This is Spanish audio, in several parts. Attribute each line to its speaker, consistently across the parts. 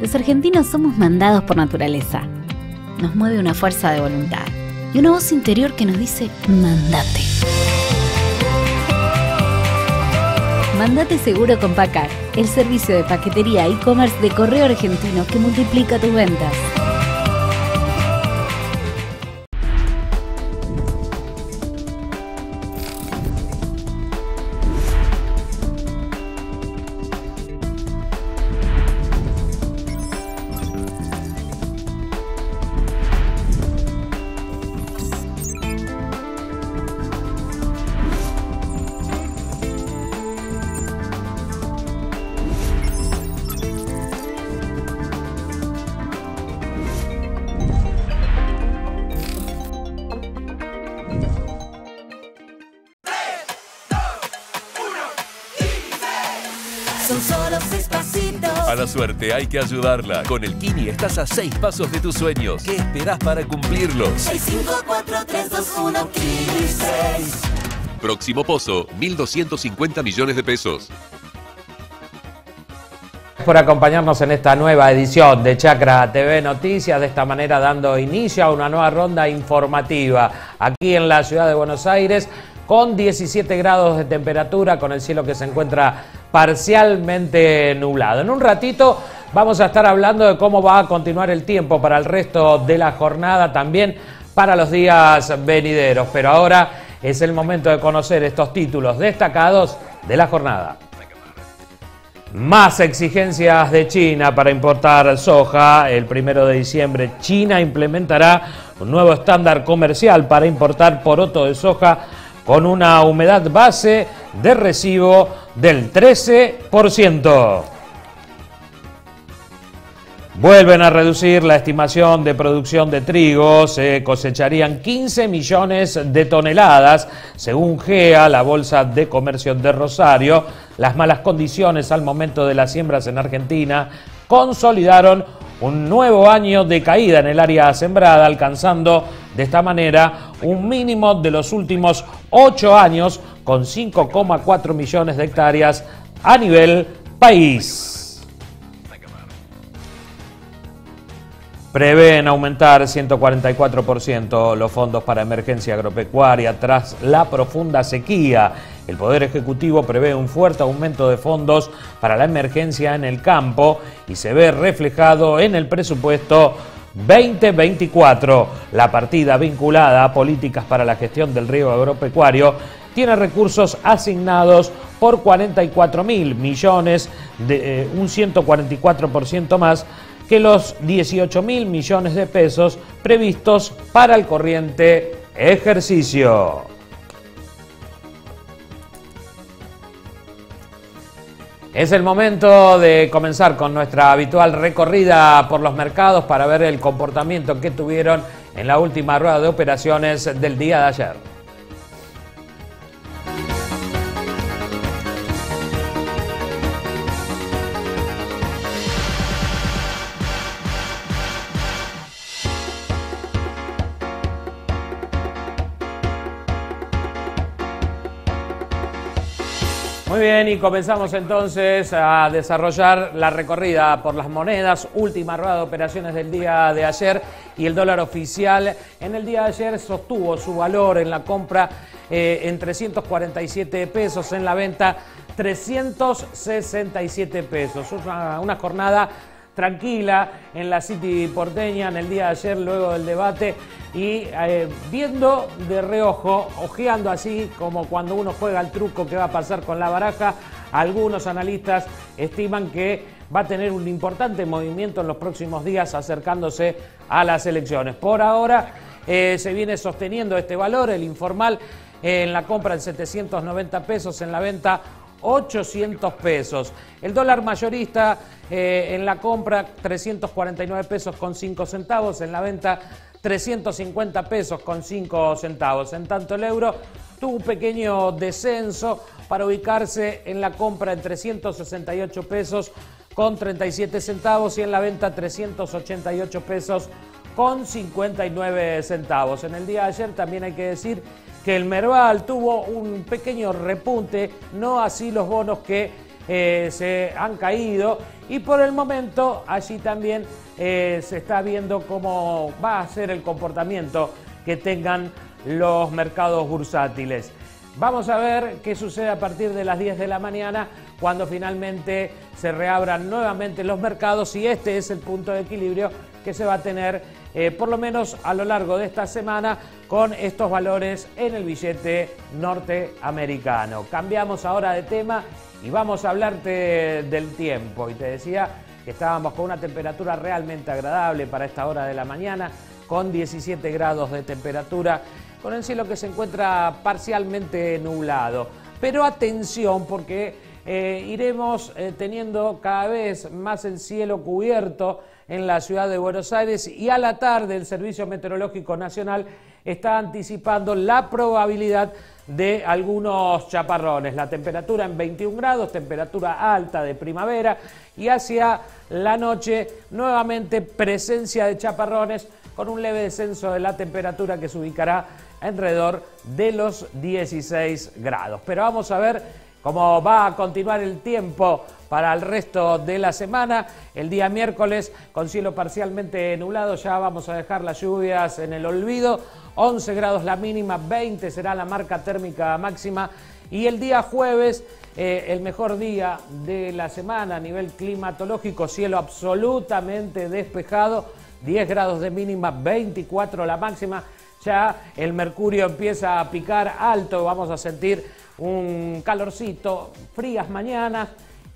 Speaker 1: Los argentinos somos mandados por naturaleza. Nos mueve una fuerza de voluntad y una voz interior que nos dice, mandate. Mandate seguro con Pacar, el servicio de paquetería e-commerce de correo argentino que multiplica tus ventas.
Speaker 2: Hay que ayudarla. Con el Kini estás a seis pasos de tus sueños. ¿Qué esperás para cumplirlos?
Speaker 3: 6, 5, 4, 3, 2, 1, Kini 6.
Speaker 2: Próximo pozo, 1.250 millones de pesos.
Speaker 4: por acompañarnos en esta nueva edición de Chacra TV Noticias, de esta manera dando inicio a una nueva ronda informativa aquí en la ciudad de Buenos Aires, con 17 grados de temperatura, con el cielo que se encuentra parcialmente nublado. En un ratito vamos a estar hablando de cómo va a continuar el tiempo para el resto de la jornada, también para los días venideros, pero ahora es el momento de conocer estos títulos destacados de la jornada. Más exigencias de China para importar soja. El primero de diciembre China implementará un nuevo estándar comercial para importar poroto de soja con una humedad base de recibo del 13%. Vuelven a reducir la estimación de producción de trigo, se cosecharían 15 millones de toneladas, según GEA, la Bolsa de Comercio de Rosario. Las malas condiciones al momento de las siembras en Argentina consolidaron un nuevo año de caída en el área sembrada, alcanzando de esta manera un mínimo de los últimos ocho años, con 5,4 millones de hectáreas a nivel país. Prevén aumentar 144% los fondos para emergencia agropecuaria tras la profunda sequía. El Poder Ejecutivo prevé un fuerte aumento de fondos para la emergencia en el campo y se ve reflejado en el presupuesto 2024. La partida vinculada a políticas para la gestión del río agropecuario tiene recursos asignados por 44 mil millones, de, eh, un 144% más que los 18 mil millones de pesos previstos para el corriente ejercicio. Es el momento de comenzar con nuestra habitual recorrida por los mercados para ver el comportamiento que tuvieron en la última rueda de operaciones del día de ayer. Muy bien, y comenzamos entonces a desarrollar la recorrida por las monedas, última rueda de operaciones del día de ayer y el dólar oficial en el día de ayer sostuvo su valor en la compra eh, en 347 pesos, en la venta 367 pesos. Una, una jornada tranquila en la City porteña en el día de ayer luego del debate y eh, viendo de reojo, ojeando así como cuando uno juega el truco que va a pasar con la baraja, algunos analistas estiman que va a tener un importante movimiento en los próximos días acercándose a las elecciones. Por ahora eh, se viene sosteniendo este valor, el informal eh, en la compra en 790 pesos, en la venta 800 pesos. El dólar mayorista eh, en la compra 349 pesos con 5 centavos, en la venta 350 pesos con 5 centavos. En tanto el euro tuvo un pequeño descenso para ubicarse en la compra en 368 pesos con 37 centavos y en la venta 388 pesos con 59 centavos. En el día de ayer también hay que decir que el Merval tuvo un pequeño repunte, no así los bonos que eh, se han caído y por el momento allí también eh, se está viendo cómo va a ser el comportamiento que tengan los mercados bursátiles. Vamos a ver qué sucede a partir de las 10 de la mañana cuando finalmente se reabran nuevamente los mercados y este es el punto de equilibrio que se va a tener eh, por lo menos a lo largo de esta semana con estos valores en el billete norteamericano. Cambiamos ahora de tema y vamos a hablarte del tiempo. Y te decía que estábamos con una temperatura realmente agradable para esta hora de la mañana, con 17 grados de temperatura, con el cielo que se encuentra parcialmente nublado. Pero atención porque eh, iremos eh, teniendo cada vez más el cielo cubierto en la ciudad de Buenos Aires y a la tarde el Servicio Meteorológico Nacional está anticipando la probabilidad de algunos chaparrones. La temperatura en 21 grados, temperatura alta de primavera y hacia la noche nuevamente presencia de chaparrones con un leve descenso de la temperatura que se ubicará alrededor de los 16 grados. Pero vamos a ver cómo va a continuar el tiempo para el resto de la semana. El día miércoles con cielo parcialmente nublado, ya vamos a dejar las lluvias en el olvido. 11 grados la mínima, 20 será la marca térmica máxima. Y el día jueves, eh, el mejor día de la semana a nivel climatológico, cielo absolutamente despejado, 10 grados de mínima, 24 la máxima. Ya el mercurio empieza a picar alto, vamos a sentir un calorcito, frías mañanas,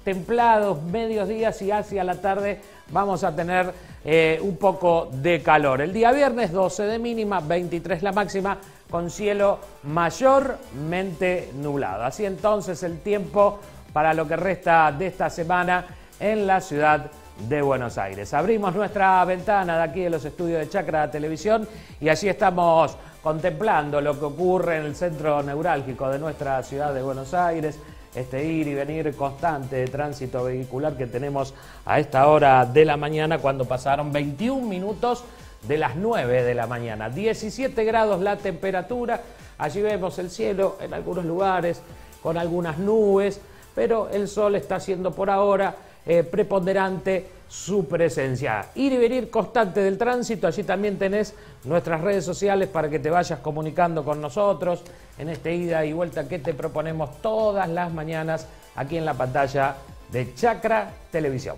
Speaker 4: templados medios días y hacia la tarde vamos a tener eh, un poco de calor. El día viernes 12 de mínima, 23 la máxima, con cielo mayormente nublado. Así entonces el tiempo para lo que resta de esta semana en la ciudad de Buenos Aires. Abrimos nuestra ventana de aquí de los estudios de Chacra Televisión y allí estamos contemplando lo que ocurre en el centro neurálgico de nuestra ciudad de Buenos Aires este ir y venir constante de tránsito vehicular que tenemos a esta hora de la mañana cuando pasaron 21 minutos de las 9 de la mañana. 17 grados la temperatura, allí vemos el cielo en algunos lugares con algunas nubes, pero el sol está siendo por ahora eh, preponderante su presencia. Ir y venir constante del tránsito, allí también tenés nuestras redes sociales para que te vayas comunicando con nosotros en este ida y vuelta que te proponemos todas las mañanas aquí en la pantalla de Chacra Televisión.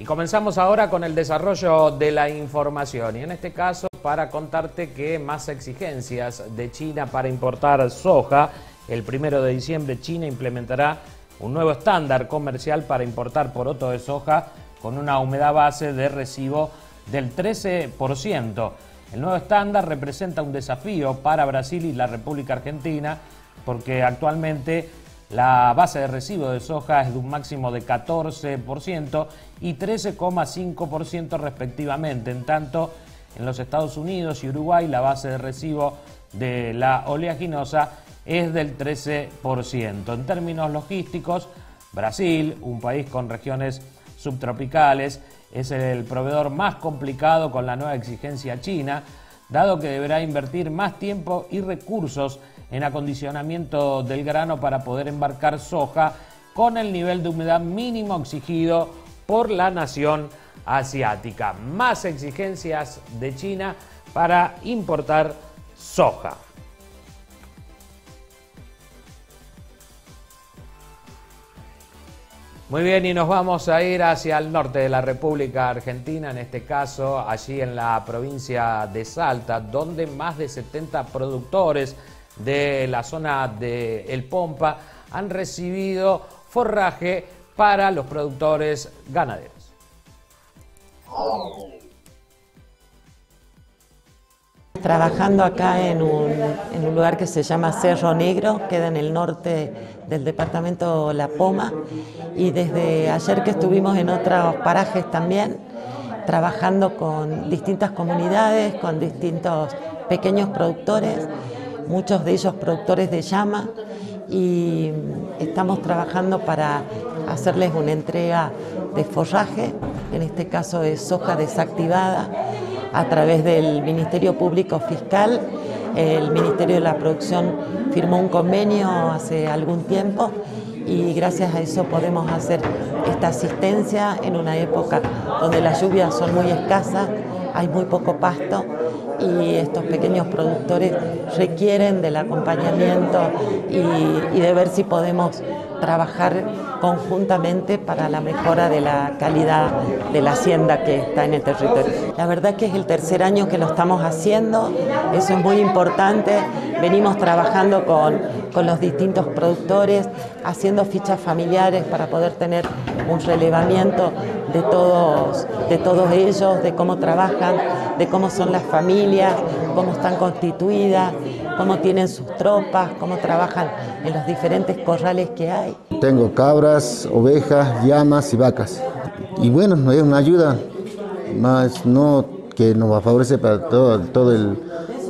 Speaker 4: Y comenzamos ahora con el desarrollo de la información y en este caso para contarte que más exigencias de China para importar soja el primero de diciembre China implementará un nuevo estándar comercial para importar poroto de soja con una humedad base de recibo del 13%. El nuevo estándar representa un desafío para Brasil y la República Argentina porque actualmente la base de recibo de soja es de un máximo de 14% y 13,5% respectivamente. En tanto, en los Estados Unidos y Uruguay la base de recibo de la oleaginosa es del 13%. En términos logísticos, Brasil, un país con regiones subtropicales, es el proveedor más complicado con la nueva exigencia china, dado que deberá invertir más tiempo y recursos en acondicionamiento del grano para poder embarcar soja con el nivel de humedad mínimo exigido por la nación asiática. Más exigencias de China para importar soja. Muy bien, y nos vamos a ir hacia el norte de la República Argentina, en este caso allí en la provincia de Salta, donde más de 70 productores de la zona de El Pompa han recibido forraje para los productores ganaderos.
Speaker 5: Trabajando acá en un, lugar que se llama Cerro Negro, queda en el norte del departamento La Poma, y desde ayer que estuvimos en otros parajes también, trabajando con distintas comunidades, con distintos pequeños productores, muchos de ellos productores de llama, y estamos trabajando para hacerles una entrega de forraje, en este caso de soja desactivada, a través del Ministerio Público Fiscal. El Ministerio de la Producción firmó un convenio hace algún tiempo y gracias a eso podemos hacer esta asistencia en una época donde las lluvias son muy escasas, hay muy poco pasto y estos pequeños productores requieren del acompañamiento y, de ver si podemos trabajar conjuntamente para la mejora de la calidad de la hacienda que está en el territorio. La verdad que es el tercer año que lo estamos haciendo, eso es muy importante, venimos trabajando con, con los distintos productores, haciendo fichas familiares para poder tener un relevamiento de todos, de todos ellos, de cómo trabajan, de cómo son las familias, cómo están constituidas, cómo tienen sus tropas, cómo trabajan en los diferentes corrales que hay.
Speaker 6: Tengo cabras, ovejas, llamas y vacas. Y bueno, es una ayuda, más no que nos va a favorecer para todo, todo el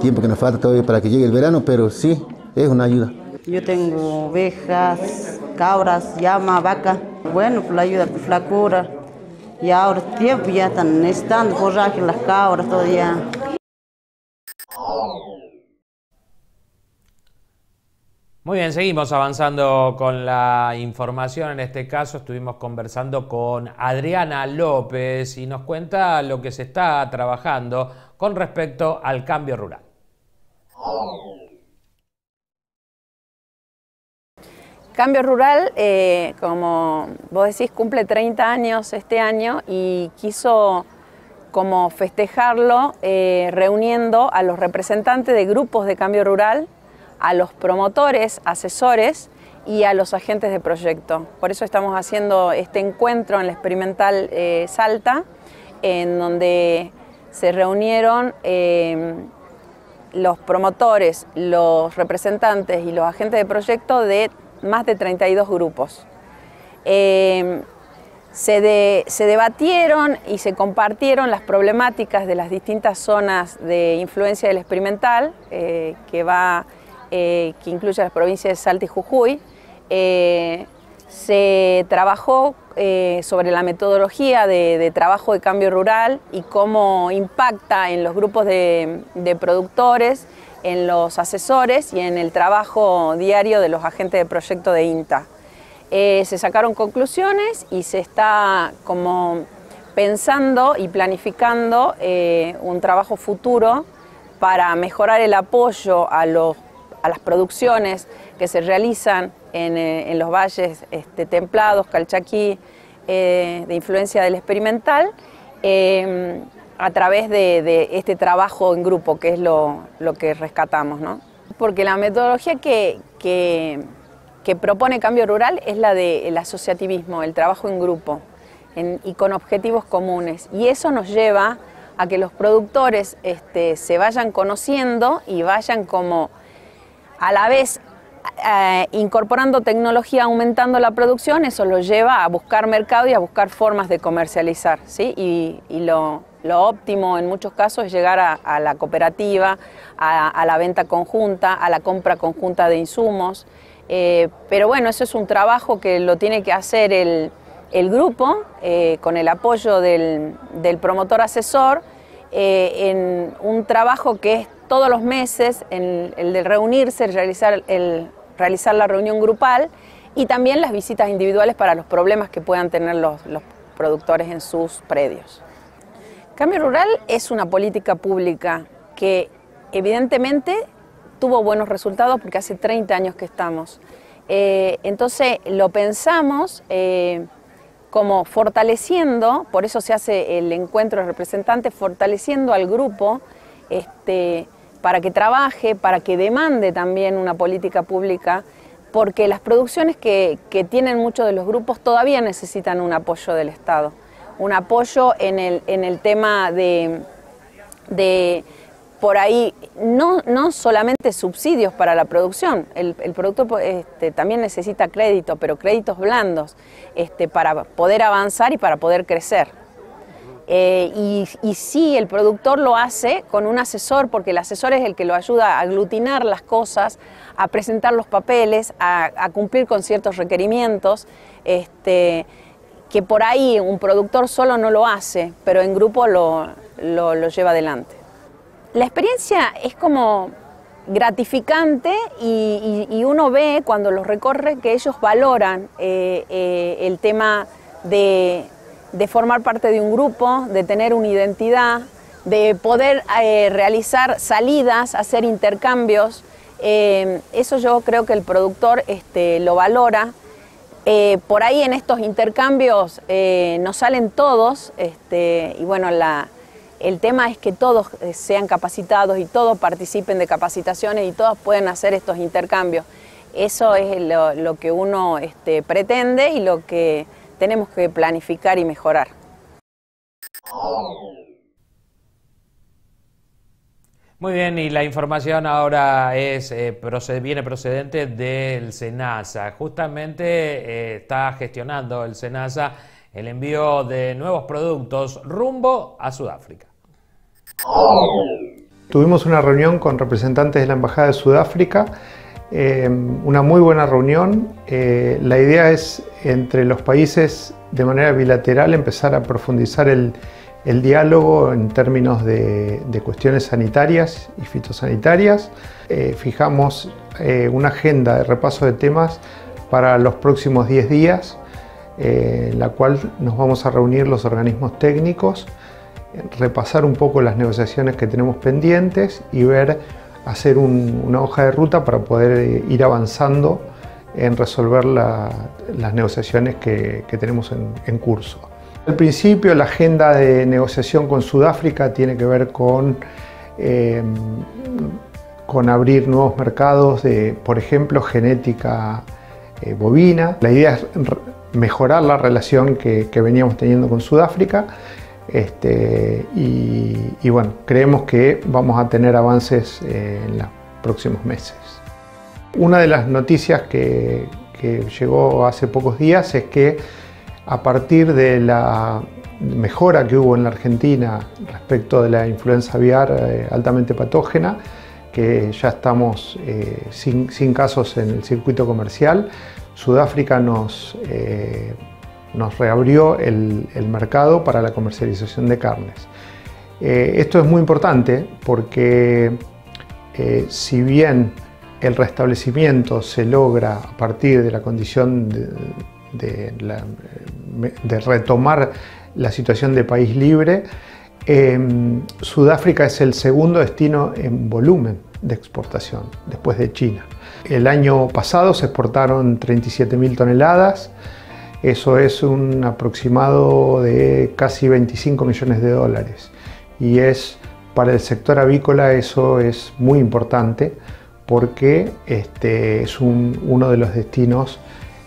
Speaker 6: tiempo que nos falta todavía para que llegue el verano, pero sí, es una ayuda.
Speaker 7: Yo tengo ovejas, cabras, llamas, vacas. Bueno, pues la ayuda por flacura. Y ahora tiempo ya están necesitando forraje las cabras todavía.
Speaker 4: Muy bien, seguimos avanzando con la información. En este caso estuvimos conversando con Adriana López y nos cuenta lo que se está trabajando con respecto al cambio rural.
Speaker 8: Cambio Rural, eh, como vos decís, cumple 30 años este año y quiso como festejarlo eh, reuniendo a los representantes de grupos de cambio rural, a los promotores, asesores y a los agentes de proyecto. Por eso estamos haciendo este encuentro en la experimental eh, Salta, en donde se reunieron los promotores, los representantes y los agentes de proyecto de más de 32 grupos. Eh, se, debatieron y se compartieron las problemáticas de las distintas zonas de influencia del experimental, eh, que, va, eh, que incluye las provincias de Salta y Jujuy. se trabajó sobre la metodología de, trabajo de cambio rural y cómo impacta en los grupos de productores en los asesores y en el trabajo diario de los agentes de proyecto de INTA. Eh, se sacaron conclusiones y se está como pensando y planificando eh, un trabajo futuro para mejorar el apoyo a, los, a las producciones que se realizan en, eh, los valles este, templados, Calchaquí, de influencia del experimental a través de, este trabajo en grupo, que es lo, que rescatamos. ¿no? Porque la metodología que, que, propone Cambio Rural es la del asociativismo, el trabajo en grupo y con objetivos comunes. Y eso nos lleva a que los productores este, se vayan conociendo y vayan como a la vez eh, incorporando tecnología, aumentando la producción, eso lo lleva a buscar mercado y a buscar formas de comercializar. ¿sí? Y, lo óptimo en muchos casos es llegar a, la cooperativa, a, la venta conjunta, a la compra conjunta de insumos. Eh, pero bueno, eso es un trabajo que lo tiene que hacer el, grupo eh, con el apoyo del, promotor asesor eh, en un trabajo que es todos los meses, el de reunirse, el realizar, el realizar la reunión grupal y también las visitas individuales para los problemas que puedan tener los productores en sus predios. Cambio Rural es una política pública que evidentemente tuvo buenos resultados porque hace 30 años que estamos. Eh, entonces lo pensamos eh, como fortaleciendo, por eso se hace el encuentro de representantes, fortaleciendo al grupo este, para que trabaje, para que demande también una política pública, porque las producciones que, que tienen muchos de los grupos todavía necesitan un apoyo del Estado un apoyo en el, en el tema de, de por ahí, no, no solamente subsidios para la producción, el, el producto este, también necesita crédito, pero créditos blandos este, para poder avanzar y para poder crecer. Eh, y, y, sí, el productor lo hace con un asesor, porque el asesor es el que lo ayuda a aglutinar las cosas, a presentar los papeles, a, cumplir con ciertos requerimientos. Este, que por ahí un productor solo no lo hace, pero en grupo lo, lo, lleva adelante. La experiencia es como gratificante y, uno ve cuando los recorre que ellos valoran eh, eh, el tema de, formar parte de un grupo, de tener una identidad, de poder eh, realizar salidas, hacer intercambios. eso yo creo que el productor este, lo valora. por ahí en estos intercambios nos salen todos este, y bueno, la, el tema es que todos eh, sean capacitados y todos participen de capacitaciones y todos puedan hacer estos intercambios. Eso es lo, que uno este, pretende y lo que tenemos que planificar y mejorar.
Speaker 4: Muy bien, y la información ahora es, eh, viene procedente del SENASA. Justamente eh, está gestionando el SENASA el envío de nuevos productos rumbo a Sudáfrica.
Speaker 9: Tuvimos una reunión con representantes de la Embajada de Sudáfrica, eh, una muy buena reunión. Eh, la idea es entre los países de manera bilateral empezar a profundizar el, diálogo en términos de, cuestiones sanitarias y fitosanitarias. Eh, fijamos una agenda de repaso de temas para los próximos 10 días, en la cual nos vamos a reunir los organismos técnicos repasar un poco las negociaciones que tenemos pendientes y ver, hacer una hoja de ruta para poder eh, ir avanzando en resolver las negociaciones que, tenemos en, curso. Al principio la agenda de negociación con Sudáfrica tiene que ver con, eh, con abrir nuevos mercados de, por ejemplo, genética eh, bovina. La idea es mejorar la relación que, veníamos teniendo con Sudáfrica este, y, bueno, creemos que vamos a tener avances eh, en los próximos meses. Una de las noticias que, llegó hace pocos días es que a partir de la mejora que hubo en la Argentina respecto de la influenza aviar eh, altamente patógena, que ya estamos eh, sin, casos en el circuito comercial, Sudáfrica nos nos reabrió el, mercado para la comercialización de carnes. Eh, esto es muy importante porque eh, si bien el restablecimiento se logra a partir de la condición de, retomar la situación de país libre, em, Sudáfrica es el segundo destino en volumen de exportación después de China. El año pasado se exportaron 37.000 toneladas, eso es un aproximado de casi 25 millones de dólares. Y es para el sector avícola eso es muy importante porque este, es uno de los destinos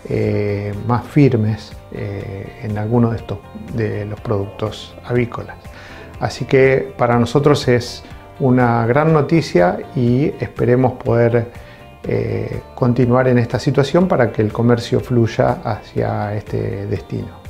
Speaker 9: eh, más firmes eh, en algunos de, estos, de los productos avícolas. Así que para nosotros es una gran noticia y esperemos poder eh, continuar en esta situación para que el comercio fluya hacia este destino.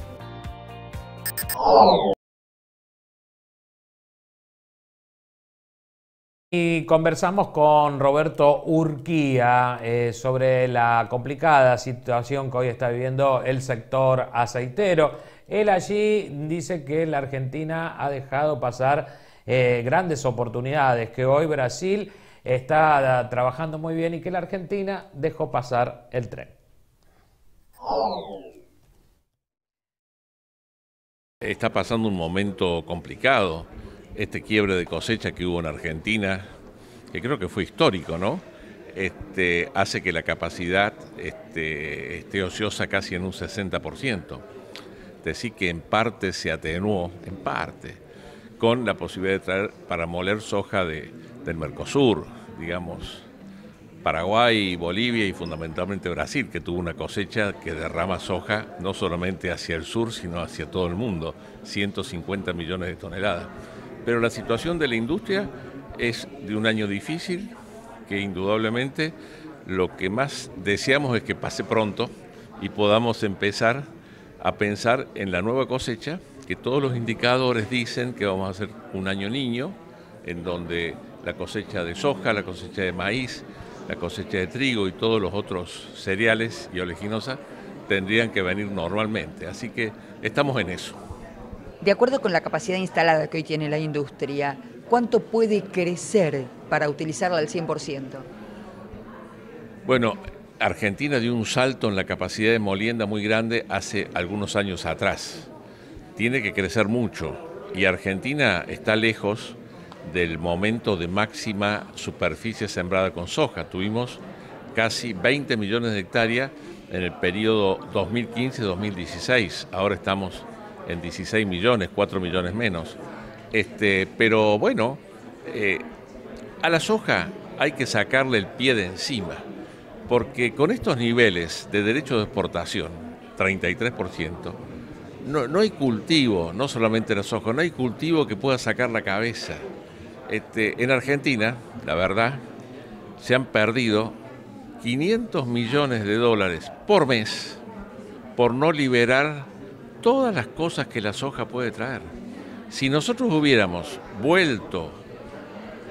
Speaker 4: Y conversamos con Roberto Urquía eh, sobre la complicada situación que hoy está viviendo el sector aceitero. Él allí dice que la Argentina ha dejado pasar eh, grandes oportunidades, que hoy Brasil está trabajando muy bien y que la Argentina dejó pasar el tren.
Speaker 10: Está pasando un momento complicado, este quiebre de cosecha que hubo en Argentina, que creo que fue histórico, ¿no? Este, hace que la capacidad este, esté ociosa casi en un 60%. Decir que en parte se atenuó, en parte, con la posibilidad de traer para moler soja de, del Mercosur, digamos, Paraguay, Bolivia y fundamentalmente Brasil, que tuvo una cosecha que derrama soja no solamente hacia el sur, sino hacia todo el mundo, 150 millones de toneladas. Pero la situación de la industria es de un año difícil, que indudablemente lo que más deseamos es que pase pronto y podamos empezar a pensar en la nueva cosecha, que todos los indicadores dicen que vamos a hacer un año niño, en donde la cosecha de soja, la cosecha de maíz, la cosecha de trigo y todos los otros cereales y oleaginosas tendrían que venir normalmente. Así que estamos en eso.
Speaker 11: De acuerdo con la capacidad instalada que hoy tiene la industria, ¿cuánto puede crecer para utilizarla al 100%?
Speaker 10: Bueno, Argentina dio un salto en la capacidad de molienda muy grande hace algunos años atrás. Tiene que crecer mucho y Argentina está lejos del momento de máxima superficie sembrada con soja. Tuvimos casi 20 millones de hectáreas en el periodo 2015-2016. Ahora estamos en 16 millones, 4 millones menos. Este, pero bueno, eh, a la soja hay que sacarle el pie de encima, porque con estos niveles de derecho de exportación, 33%, no, no hay cultivo, no solamente la soja, no hay cultivo que pueda sacar la cabeza. Este, en Argentina, la verdad, se han perdido 500 millones de dólares por mes por no liberar todas las cosas que la soja puede traer. Si nosotros hubiéramos vuelto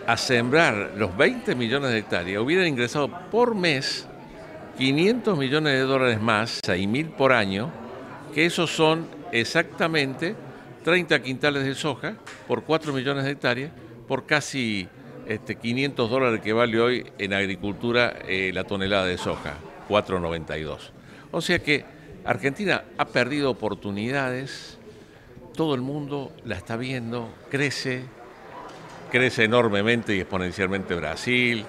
Speaker 10: a sembrar los 20 millones de hectáreas, hubieran ingresado por mes 500 millones de dólares más, 6 mil por año, que esos son exactamente 30 quintales de soja por 4 millones de hectáreas, por casi este, 500 dólares que vale hoy en agricultura eh, la tonelada de soja, 4,92. O sea que Argentina ha perdido oportunidades, todo el mundo la está viendo, crece, crece enormemente y exponencialmente Brasil,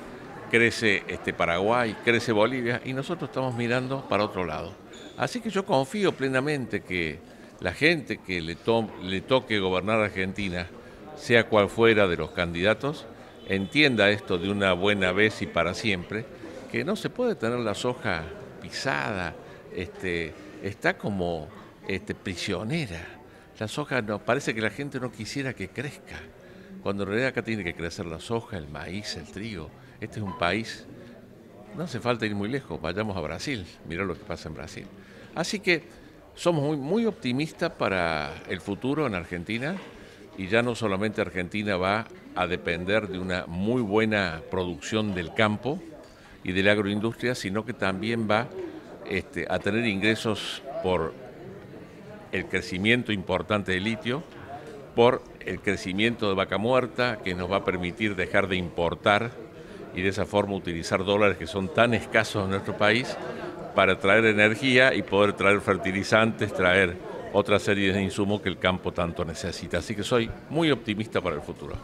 Speaker 10: crece este Paraguay, crece Bolivia y nosotros estamos mirando para otro lado. Así que yo confío plenamente que la gente que le, toque gobernar Argentina, sea cual fuera de los candidatos, entienda esto de una buena vez y para siempre, que no se puede tener la soja pisada, este, está como este, prisionera. La soja no, parece que la gente no quisiera que crezca, cuando en realidad acá tiene que crecer la soja, el maíz, el trigo. Este es un país, no hace falta ir muy lejos, vayamos a Brasil, mirá lo que pasa en Brasil. Así que somos muy, optimistas para el futuro en Argentina y ya no solamente Argentina va a depender de una muy buena producción del campo y de la agroindustria, sino que también va este, a tener ingresos por el crecimiento importante del litio, por el crecimiento de vaca muerta, que nos va a permitir dejar de importar y de esa forma utilizar dólares que son tan escasos en nuestro país para traer energía y poder traer fertilizantes, traer otra serie de insumos que el campo tanto necesita. Así que soy muy optimista para el futuro.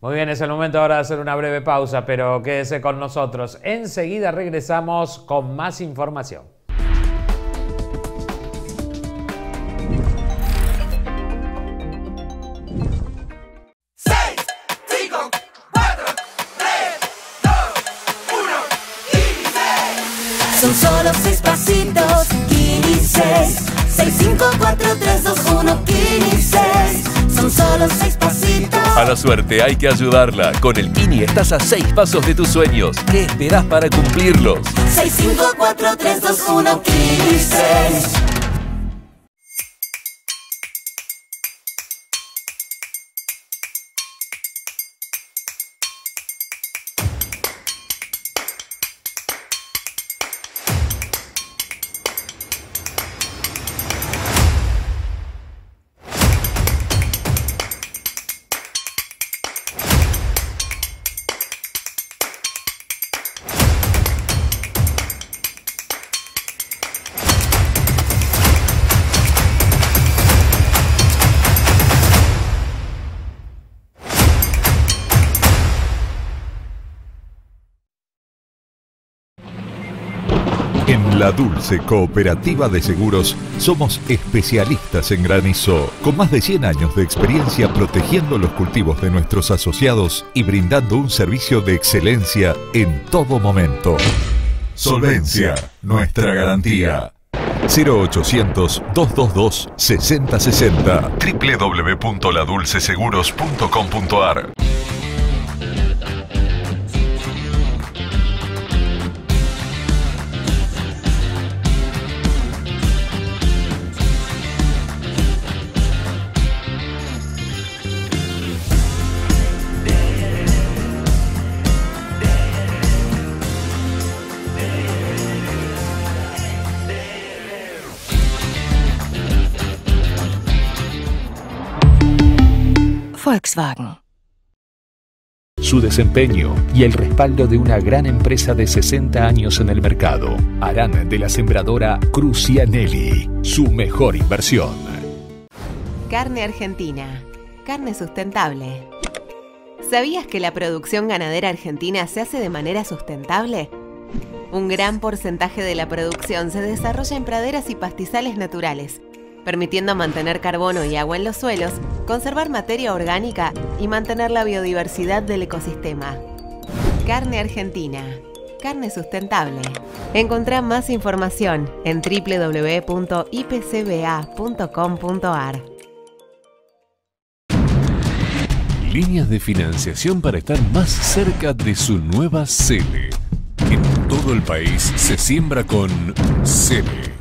Speaker 4: Muy bien, es el momento ahora de hacer una breve pausa, pero quédese con nosotros. Enseguida regresamos con más información.
Speaker 2: La suerte hay que ayudarla. Con el Kini estás a seis pasos de tus sueños. ¿Qué esperas para cumplirlos?
Speaker 3: 6, 5, 4, 3, 2, 1, 15
Speaker 12: La Dulce Cooperativa de Seguros somos especialistas en granizo, con más de 100 años de experiencia protegiendo los cultivos de nuestros asociados y brindando un servicio de excelencia en todo momento. Solvencia, nuestra garantía. 0800-222-6060 www.ladulceseguros.com.ar
Speaker 13: Volkswagen.
Speaker 14: Su desempeño y el respaldo de una gran empresa de 60 años en el mercado harán de la sembradora Crucianelli su mejor inversión.
Speaker 15: Carne Argentina. Carne sustentable. ¿Sabías que la producción ganadera argentina se hace de manera sustentable? Un gran porcentaje de la producción se desarrolla en praderas y pastizales naturales, permitiendo mantener carbono y agua en los suelos, conservar materia orgánica y mantener la biodiversidad del ecosistema. Carne Argentina. Carne sustentable. Encontrá más información en www.ipcba.com.ar.
Speaker 2: Líneas de financiación para estar más cerca de su nueva sede. En todo el país se siembra con sede.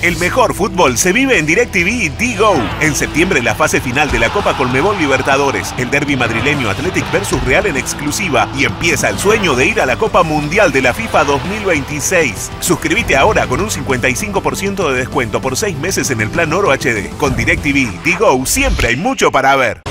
Speaker 16: El mejor fútbol se vive en DirecTV D-Go. En septiembre la fase final de la Copa Colmebol Libertadores, el derby madrileño Athletic versus Real en exclusiva y empieza el sueño de ir a la Copa Mundial de la FIFA 2026. Suscríbete ahora con un 55% de descuento por 6 meses en el plan Oro HD. Con DirecTV D-Go siempre hay mucho para ver.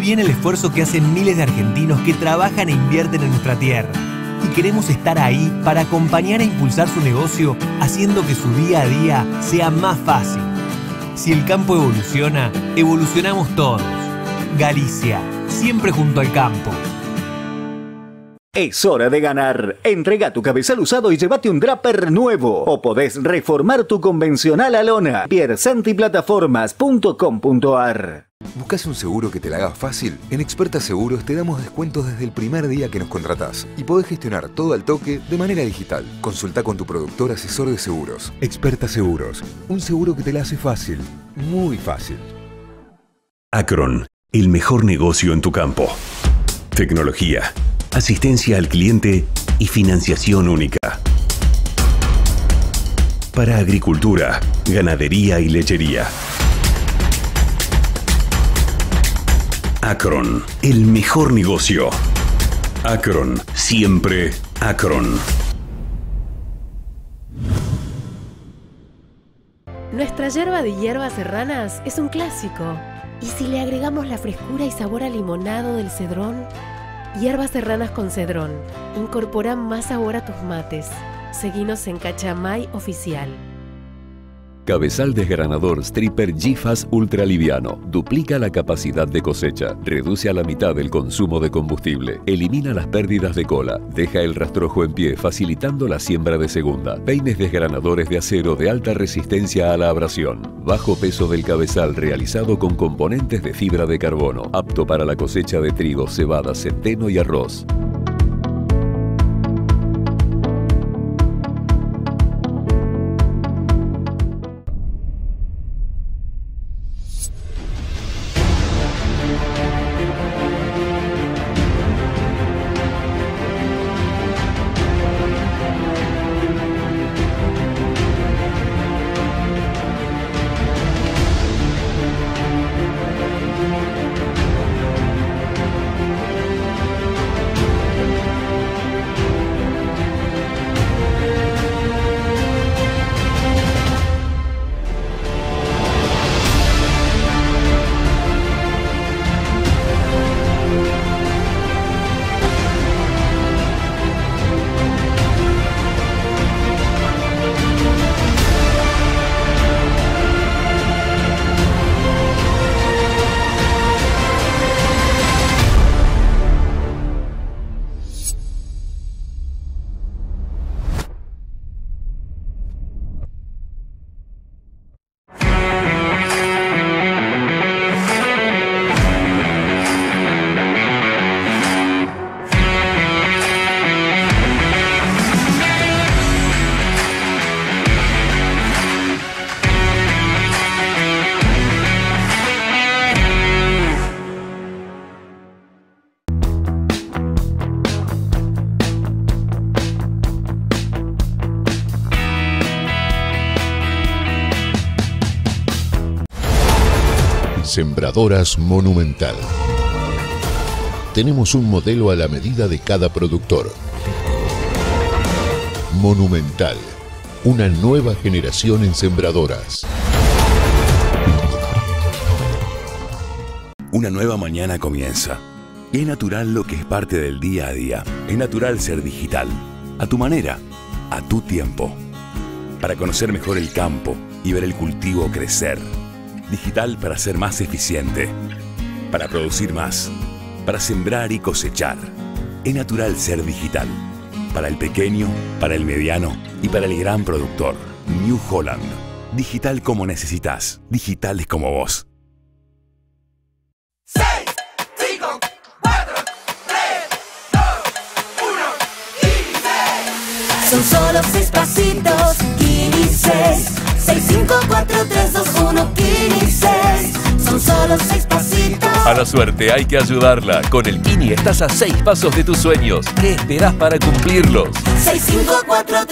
Speaker 17: Bien el esfuerzo que hacen miles de argentinos que trabajan e invierten en nuestra tierra. Y queremos estar ahí para acompañar e impulsar su negocio, haciendo que su día a día sea más fácil. Si el campo evoluciona, evolucionamos todos. Galicia, siempre junto al campo.
Speaker 18: Es hora de ganar. Entrega tu cabezal usado y llévate un Draper nuevo. O podés reformar tu convencional a lona. piersantiplataformas.com.ar
Speaker 19: ¿Buscas un seguro que te la haga fácil? En Experta Seguros te damos descuentos desde el primer día que nos contratás y podés gestionar todo al toque de manera digital. Consulta con tu productor asesor de seguros. Experta Seguros, un seguro que te la hace fácil, muy fácil.
Speaker 20: Acron, el mejor negocio en tu campo. Tecnología, asistencia al cliente y financiación única. Para agricultura, ganadería y lechería. Acron, el mejor negocio. Acron, siempre Acron.
Speaker 21: Nuestra yerba de hierbas serranas es un clásico. Y si le agregamos la frescura y sabor a limonado del cedrón, hierbas serranas con cedrón incorporan más sabor a tus mates. Seguinos en Cachamay Oficial.
Speaker 2: Cabezal desgranador Stripper GFAS Ultra Liviano. Duplica la capacidad de cosecha. Reduce a la mitad el consumo de combustible. Elimina las pérdidas de cola. Deja el rastrojo en pie, facilitando la siembra de segunda. Peines desgranadores de acero de alta resistencia a la abrasión. Bajo peso del cabezal realizado con componentes de fibra de carbono. Apto para la cosecha de trigo, cebada, centeno y arroz.
Speaker 13: Sembradoras Monumental. Tenemos un modelo a la medida de cada productor. Monumental. Una nueva generación en sembradoras.
Speaker 20: Una nueva mañana comienza. Es natural lo que es parte del día a día. Es natural ser digital. A tu manera, a tu tiempo. Para conocer mejor el campo y ver el cultivo crecer digital para ser más eficiente, para producir más, para sembrar y cosechar. Es natural ser digital, para el pequeño, para el mediano y para el gran productor. New Holland, digital como necesitas, digitales como vos.
Speaker 3: Son solo seis pasitos, son solo seis pasitos.
Speaker 14: A la suerte hay que ayudarla. Con el Kini estás a seis pasos de tus sueños. ¿Qué esperas para cumplirlos?
Speaker 3: 6, 5, 4,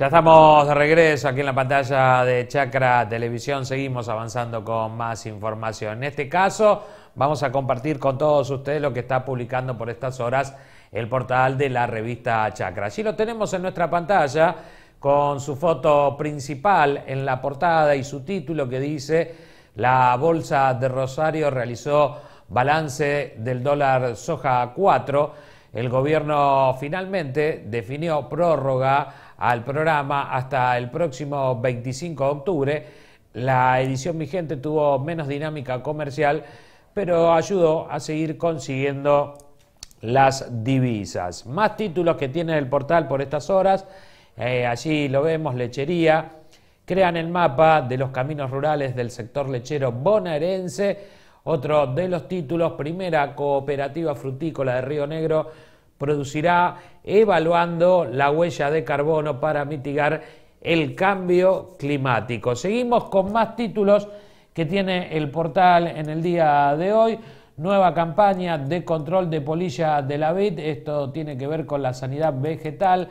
Speaker 4: Ya estamos de regreso aquí en la pantalla de Chacra Televisión. Seguimos avanzando con más información. En este caso, vamos a compartir con todos ustedes lo que está publicando por estas horas el portal de la revista Chacra. Allí lo tenemos en nuestra pantalla con su foto principal en la portada y su título que dice La Bolsa de Rosario realizó balance del dólar soja 4. El gobierno finalmente definió prórroga al programa hasta el próximo 25 de octubre. La edición vigente tuvo menos dinámica comercial, pero ayudó a seguir consiguiendo las divisas. Más títulos que tiene el portal por estas horas. Eh, allí lo vemos, lechería. Crean el mapa de los caminos rurales del sector lechero bonaerense. Otro de los títulos, primera cooperativa frutícola de Río Negro producirá evaluando la huella de carbono para mitigar el cambio climático. Seguimos con más títulos que tiene el portal en el día de hoy. Nueva campaña de control de polilla de la vid. Esto tiene que ver con la sanidad vegetal.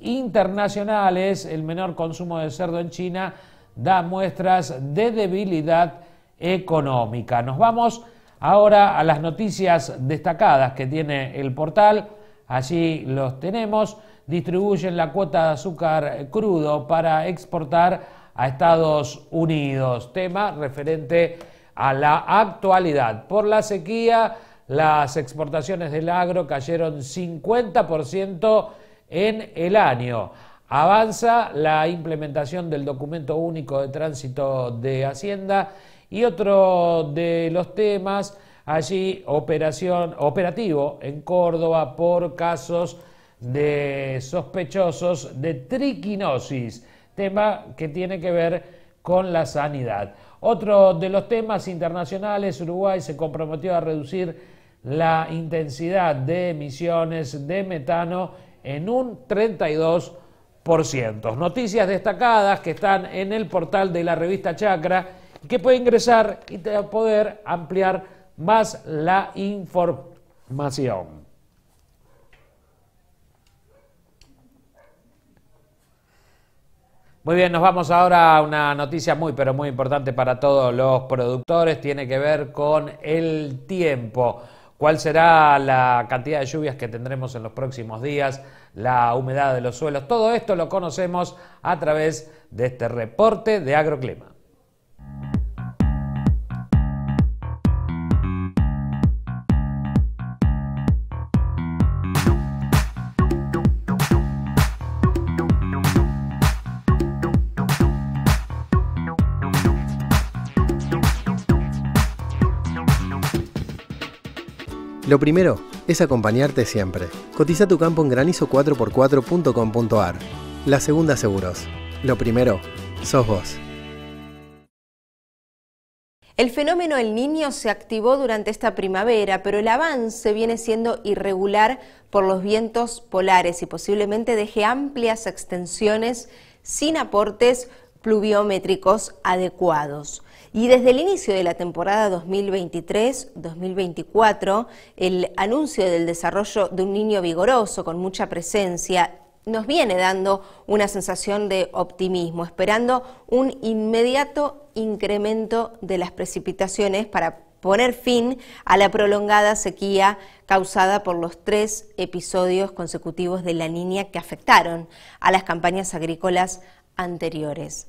Speaker 4: Internacionales, el menor consumo de cerdo en China da muestras de debilidad económica. Nos vamos ahora a las noticias destacadas que tiene el portal. Allí los tenemos. Distribuyen la cuota de azúcar crudo para exportar a Estados Unidos. Tema referente a la actualidad. Por la sequía, las exportaciones del agro cayeron 50% en el año. Avanza la implementación del documento único de tránsito de Hacienda y otro de los temas allí operación, operativo en Córdoba por casos de sospechosos de triquinosis, tema que tiene que ver con la sanidad. Otro de los temas internacionales, Uruguay se comprometió a reducir la intensidad de emisiones de metano en un 32%. Noticias destacadas que están en el portal de la revista Chacra, que puede ingresar y poder ampliar más la información. Muy bien, nos vamos ahora a una noticia muy, pero muy importante para todos los productores. Tiene que ver con el tiempo. ¿Cuál será la cantidad de lluvias que tendremos en los próximos días? La humedad de los suelos. Todo esto lo conocemos a través de este reporte de Agroclima.
Speaker 22: Lo primero es acompañarte siempre. Cotiza tu campo en granizo4x4.com.ar. La segunda seguros. Lo primero, sos vos.
Speaker 23: El fenómeno El Niño se activó durante esta primavera, pero el avance viene siendo irregular por los vientos polares y posiblemente deje amplias extensiones sin aportes pluviométricos adecuados. Y desde el inicio de la temporada 2023-2024, el anuncio del desarrollo de un niño vigoroso con mucha presencia nos viene dando una sensación de optimismo, esperando un inmediato incremento de las precipitaciones para poner fin a la prolongada sequía causada por los tres episodios consecutivos de la niña que afectaron a las campañas agrícolas anteriores.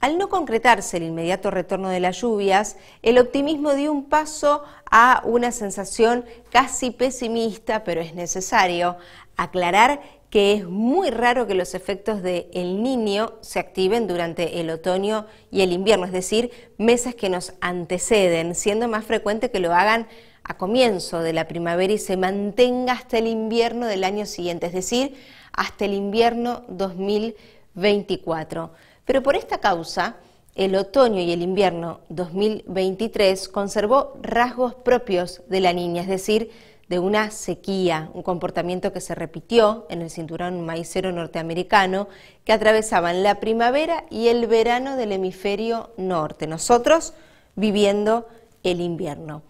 Speaker 23: Al no concretarse el inmediato retorno de las lluvias, el optimismo dio un paso a una sensación casi pesimista, pero es necesario aclarar que es muy raro que los efectos del el niño se activen durante el otoño y el invierno, es decir, meses que nos anteceden, siendo más frecuente que lo hagan a comienzo de la primavera y se mantenga hasta el invierno del año siguiente, es decir, hasta el invierno 2024. Pero por esta causa, el otoño y el invierno 2023 conservó rasgos propios de la niña, es decir, de una sequía, un comportamiento que se repitió en el cinturón maicero norteamericano que atravesaban la primavera y el verano del hemisferio norte, nosotros viviendo el invierno.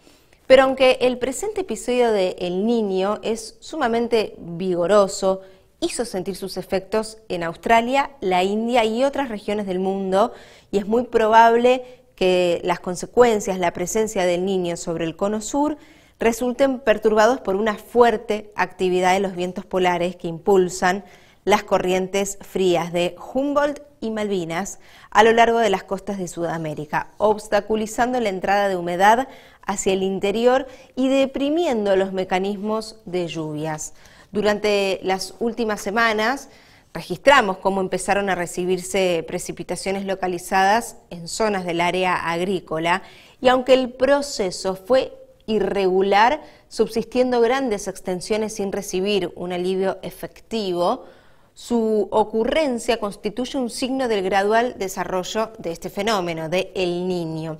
Speaker 23: Pero aunque el presente episodio de El Niño es sumamente vigoroso, hizo sentir sus efectos en Australia, la India y otras regiones del mundo, y es muy probable que las consecuencias, la presencia del niño sobre el cono sur, resulten perturbados por una fuerte actividad de los vientos polares que impulsan las corrientes frías de Humboldt y Malvinas a lo largo de las costas de Sudamérica, obstaculizando la entrada de humedad hacia el interior y deprimiendo los mecanismos de lluvias. Durante las últimas semanas registramos cómo empezaron a recibirse precipitaciones localizadas en zonas del área agrícola y aunque el proceso fue irregular, subsistiendo grandes extensiones sin recibir un alivio efectivo, su ocurrencia constituye un signo del gradual desarrollo de este fenómeno, de El Niño.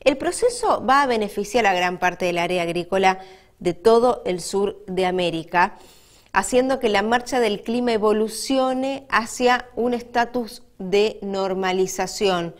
Speaker 23: El proceso va a beneficiar a gran parte del área agrícola de todo el sur de América, haciendo que la marcha del clima evolucione hacia un estatus de normalización,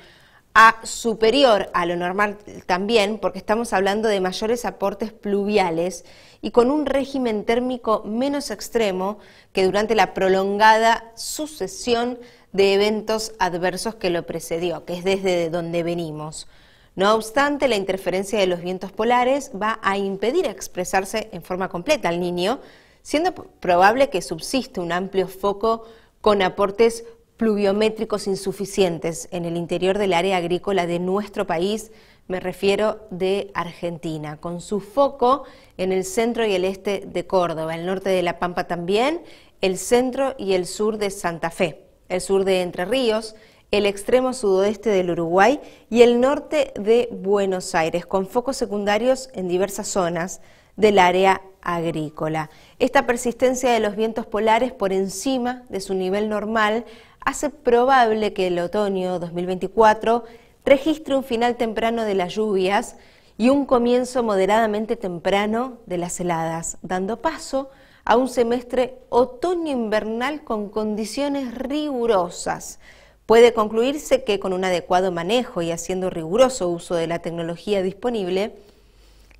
Speaker 23: a superior a lo normal también, porque estamos hablando de mayores aportes pluviales y con un régimen térmico menos extremo que durante la prolongada sucesión de eventos adversos que lo precedió, que es desde donde venimos. No obstante, la interferencia de los vientos polares va a impedir expresarse en forma completa al niño, siendo probable que subsista un amplio foco con aportes pluviométricos insuficientes en el interior del área agrícola de nuestro país, me refiero de Argentina, con su foco en el centro y el este de Córdoba, el norte de La Pampa también, el centro y el sur de Santa Fe, el sur de Entre Ríos, el extremo sudoeste del Uruguay y el norte de Buenos Aires, con focos secundarios en diversas zonas del área agrícola. Esta persistencia de los vientos polares por encima de su nivel normal hace probable que el otoño 2024 registre un final temprano de las lluvias y un comienzo moderadamente temprano de las heladas, dando paso a un semestre otoño-invernal con condiciones rigurosas. Puede concluirse que con un adecuado manejo y haciendo riguroso uso de la tecnología disponible,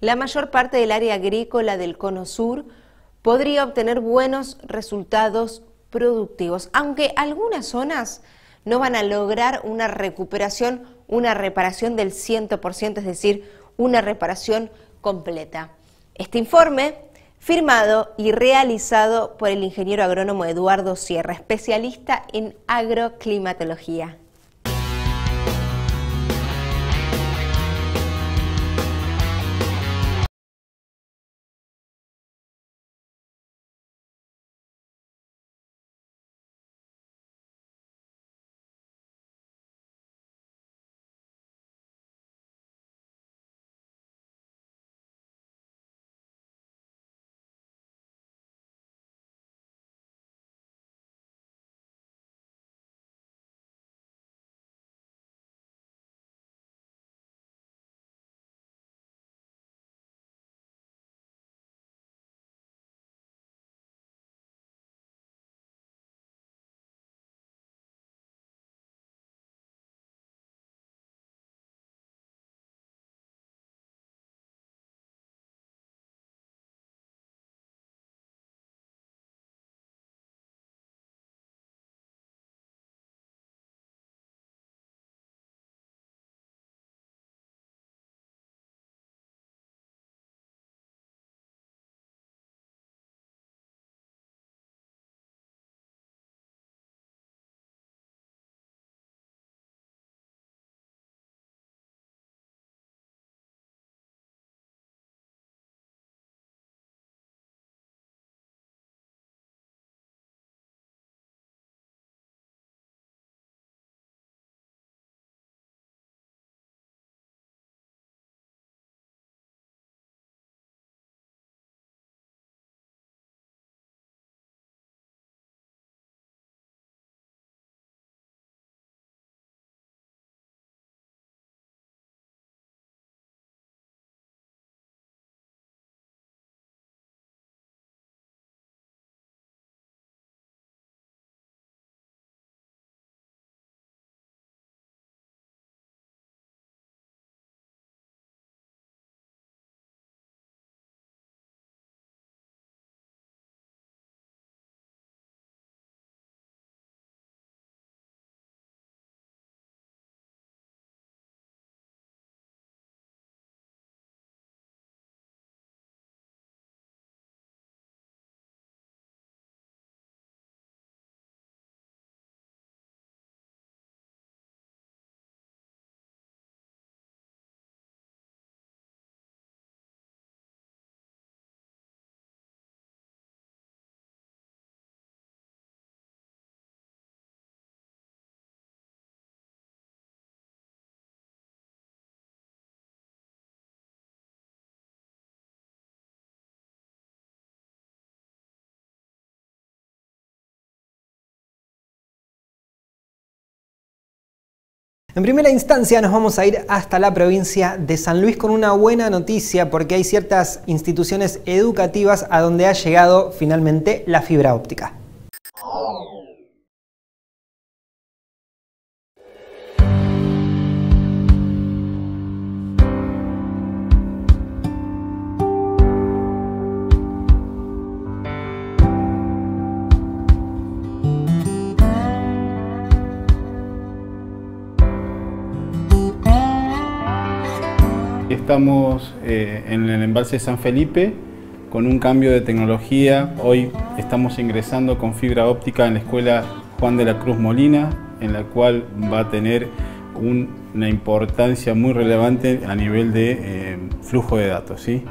Speaker 23: la mayor parte del área agrícola del cono sur podría obtener buenos resultados productivos, aunque algunas zonas no van a lograr una recuperación, una reparación del 100%, es decir, una reparación completa. Este informe, firmado y realizado por el ingeniero agrónomo Eduardo Sierra, especialista en agroclimatología.
Speaker 24: En primera instancia nos vamos a ir hasta la provincia de San Luis con una buena noticia porque hay ciertas instituciones educativas a donde ha llegado finalmente la fibra óptica.
Speaker 25: Estamos eh, en el embalse San Felipe con un cambio de tecnología. Hoy estamos ingresando con fibra óptica en la escuela Juan de la Cruz Molina, en la cual va a tener una importancia muy relevante a nivel de eh, flujo de datos. Eh,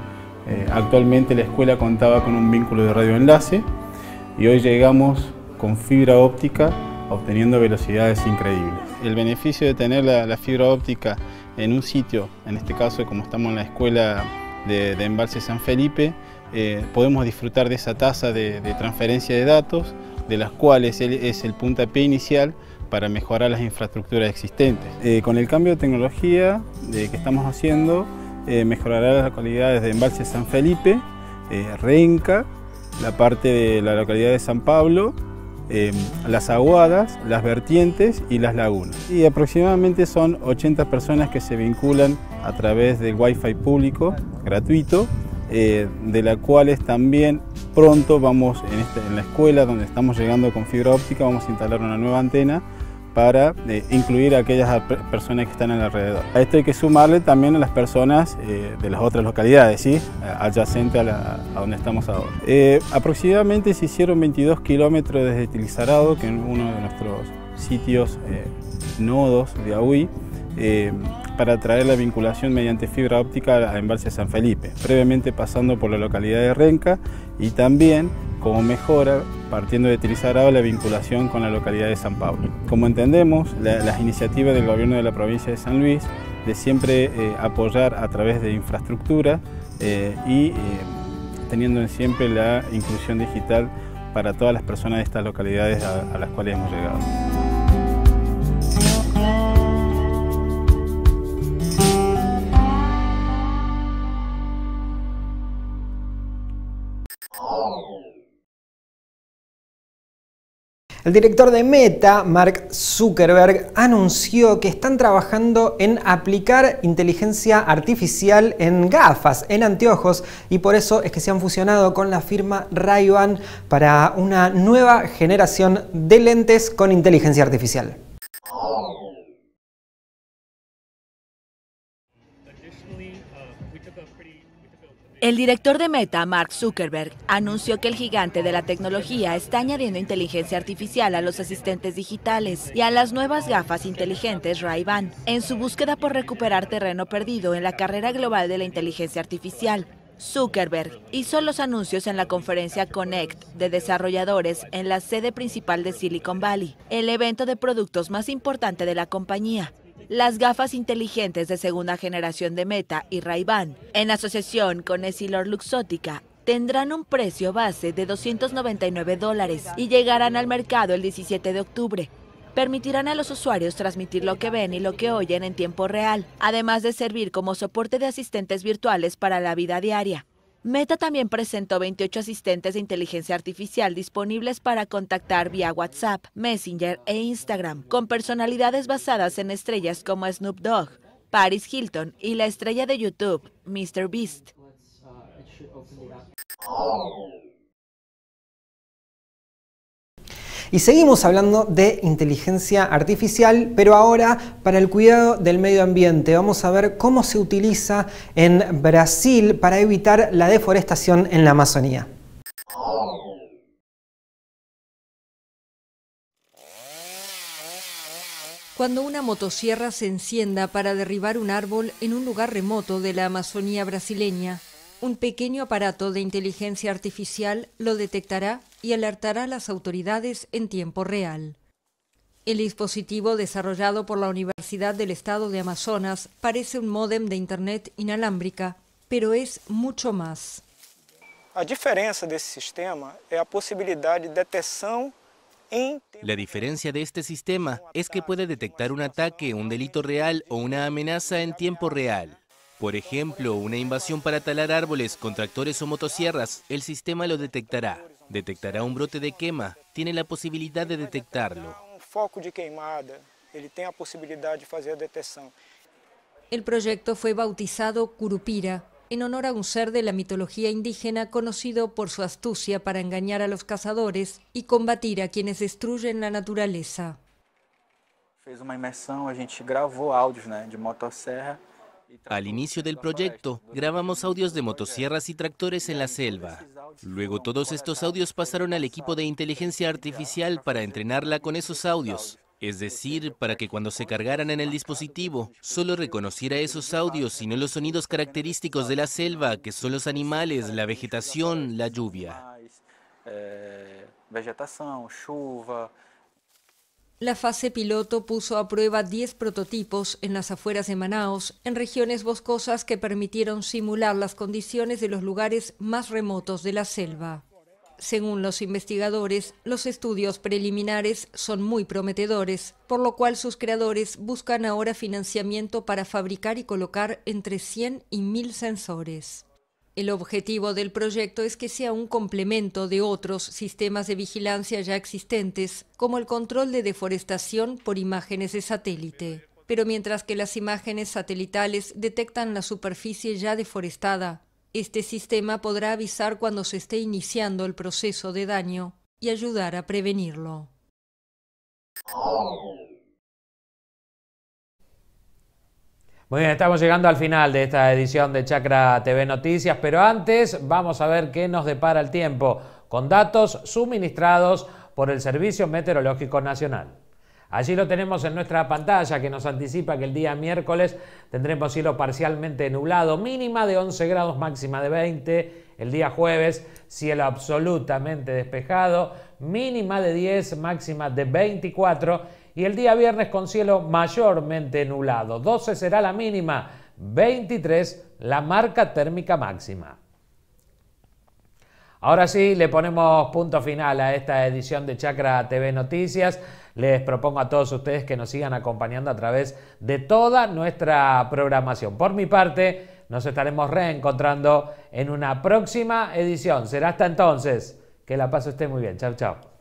Speaker 25: actualmente la escuela contaba con un vínculo de radioenlace y hoy llegamos con fibra óptica obteniendo velocidades increíbles. El beneficio de tener la fibra óptica en un sitio, en este caso como estamos en la escuela de, Embalse San Felipe, eh, podemos disfrutar de esa tasa de, transferencia de datos, de las cuales es el puntapié inicial para mejorar las infraestructuras existentes. Eh, con el cambio de tecnología que estamos haciendo, eh, mejorará las localidades de Embalse San Felipe, Renca, la parte de la localidad de San Pablo Em, las aguadas, las vertientes y las lagunas. Y aproximadamente son 80 personas que se vinculan a través del Wi-Fi público gratuito, eh, de las cuales también pronto vamos en, este, en la escuela donde estamos llegando con fibra óptica, vamos a instalar una nueva antena para eh, incluir a aquellas personas que están alrededor. A esto hay que sumarle también a las personas eh, de las otras localidades, ¿sí? adyacente a, donde estamos ahora. Eh, aproximadamente se hicieron 22 kilómetros desde Tilizarado, que es uno de nuestros sitios nodos de AUI, para traer la vinculación mediante fibra óptica a Embalse San Felipe, previamente pasando por la localidad de Renca y también como mejora partiendo de Tilizarado la vinculación con la localidad de San Pablo. Como entendemos, las iniciativas del gobierno de la provincia de San Luis de siempre eh, apoyar a través de infraestructura eh, y eh, teniendo siempre la inclusión digital para todas las personas de estas localidades a las cuales hemos llegado.
Speaker 24: El director de Meta, Mark Zuckerberg, anunció que están trabajando en aplicar inteligencia artificial en gafas, en anteojos, y por eso es que se han fusionado con la firma Ray-Ban para una nueva generación de lentes con inteligencia artificial.
Speaker 26: El director de Meta, Mark Zuckerberg, anunció que el gigante de la tecnología está añadiendo inteligencia artificial a los asistentes digitales y a las nuevas gafas inteligentes Ray-Ban, en su búsqueda por recuperar terreno perdido en la carrera global de la inteligencia artificial. Zuckerberg hizo los anuncios en la conferencia Connect de desarrolladores en la sede principal de Silicon Valley, el evento de productos más importante de la compañía. Las gafas inteligentes de segunda generación de Meta y Ray-Ban, en asociación con Essilor Luxótica, tendrán un precio base de 299 dólares y llegarán al mercado el 17 de octubre. Permitirán a los usuarios transmitir lo que ven y lo que oyen en tiempo real, además de servir como soporte de asistentes virtuales para la vida diaria. Meta también presentó 28 asistentes de inteligencia artificial disponibles para contactar vía WhatsApp, Messenger e Instagram, con personalidades basadas en estrellas como Snoop Dogg, Paris Hilton y la estrella de YouTube, Mr.
Speaker 24: Y seguimos hablando de inteligencia artificial, pero ahora para el cuidado del medio ambiente. Vamos a ver cómo se utiliza en Brasil para evitar la deforestación en la Amazonía.
Speaker 27: Cuando una motosierra se encienda para derribar un árbol en un lugar remoto de la Amazonía brasileña, un pequeño aparato de inteligencia artificial lo detectará y alertará a las autoridades en tiempo real. El dispositivo desarrollado por la Universidad del Estado de Amazonas parece un módem de Internet inalámbrica, pero es mucho más.
Speaker 28: Detecção
Speaker 29: La diferencia de este sistema es que puede detectar un ataque, un delito real o una amenaza en tiempo real. Por ejemplo, una invasión para talar árboles con tractores o motosierras, el sistema lo detectará. Detectará un brote de quema, tiene la posibilidad de detectarlo.
Speaker 30: um foco de queimada, ele tem a possibilidade de fazer a detecção.
Speaker 27: El proyecto fue bautizado Curupira, en honor a un ser de la mitología indígena conocido por su astucia para engañar a los cazadores y combatir a quienes destruyen la naturaleza.
Speaker 31: Fez uma imersão, a gente gravou áudios né, de motosserra.
Speaker 29: Al inicio del proyecto, grabamos audios de motosierras y tractores en la selva. Luego todos estos audios pasaron al equipo de inteligencia artificial para entrenarla con esos audios. Es decir, para que cuando se cargaran en el dispositivo, solo reconociera esos audios y no los sonidos característicos de la selva, que son los animales, la vegetación, la lluvia.
Speaker 31: É, vegetação, chuva.
Speaker 27: La fase piloto puso a prueba 10 prototipos en las afueras de Manaos, en regiones boscosas que permitieron simular las condiciones de los lugares más remotos de la selva. Según los investigadores, los estudios preliminares son muy prometedores, por lo cual sus creadores buscan ahora financiamiento para fabricar y colocar entre 100 y 1000 sensores. El objetivo del proyecto es que sea un complemento de otros sistemas de vigilancia ya existentes, como el control de deforestación por imágenes de satélite. Pero mientras que las imágenes satelitales detectan la superficie ya deforestada, este sistema podrá avisar cuando se esté iniciando el proceso de daño y ayudar a prevenirlo.
Speaker 4: Muy bien, estamos llegando al final de esta edición de Chacra TV Noticias, pero antes vamos a ver qué nos depara el tiempo con datos suministrados por el Servicio Meteorológico Nacional. Allí lo tenemos en nuestra pantalla que nos anticipa que el día miércoles tendremos cielo parcialmente nublado, mínima de 11 grados, máxima de 20. El día jueves cielo absolutamente despejado, mínima de 10, máxima de 24. Y el día viernes con cielo mayormente nublado, 12 será la mínima, 23 la marca térmica máxima. Ahora sí, le ponemos punto final a esta edición de Chacra TV Noticias. Les propongo a todos ustedes que nos sigan acompañando a través de toda nuestra programación. Por mi parte, nos estaremos reencontrando en una próxima edición. Será hasta entonces. Que la paz esté muy bien. Chao, chao.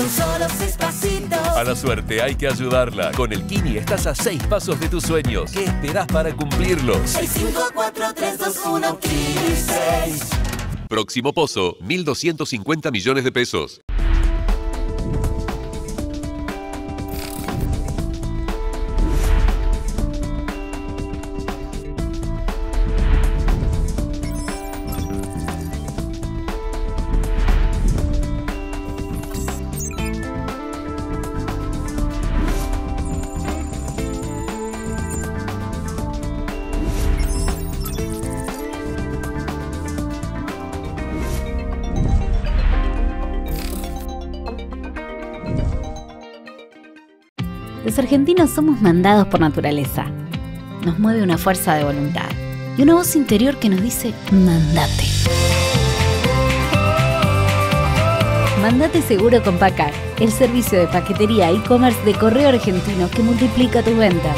Speaker 3: Son solo seis pasitos.
Speaker 2: A la suerte hay que ayudarla. Con el Kini estás a seis pasos de tus sueños. ¿Qué esperás para cumplirlos?
Speaker 3: 6, 5, 4, 3, 2, 1, 6.
Speaker 2: Próximo pozo, 1.250 millones de pesos.
Speaker 32: Mandados por naturaleza. Nos mueve una fuerza de voluntad y una voz interior que nos dice, mandate. Mandate seguro con Pacar, el servicio de paquetería e-commerce de correo argentino que multiplica tus ventas.